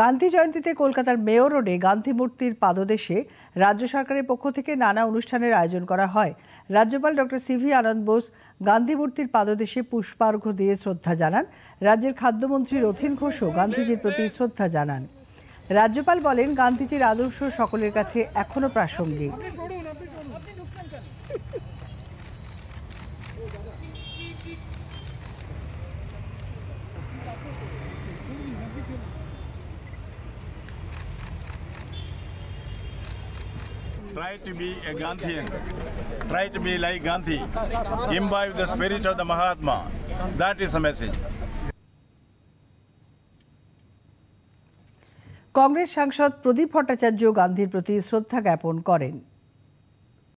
গান্ধী জয়ন্তীতে কলকাতার মেয়র রোডে গান্ধী মূর্তির পাদদেশে রাজ্য সরকারের পক্ষ থেকে নানা অনুষ্ঠানের আয়োজন করা হয়। রাজ্যপাল doctor C V Ananda Bose Gandhi মূর্তির পাদদেশে পুষ্পার্ঘ্য দিয়ে শ্রদ্ধা জানান। রাজ্যের খাদ্যমন্ত্রী রথিন ঘোষও গান্ধীজির প্রতি শ্রদ্ধা জানান। রাজ্যপাল বলেন, গান্ধীজির আদর্শ সকলের কাছে এখনও প্রাসঙ্গিক। Try to be a Gandhian. Try to be like Gandhi. Imbibe the spirit of the Mahatma. That is the message. Congress সাংসদ প্রদীপ ভট্টাচার্য গান্ধীর প্রতি শ্রদ্ধা জ্ঞাপন করেন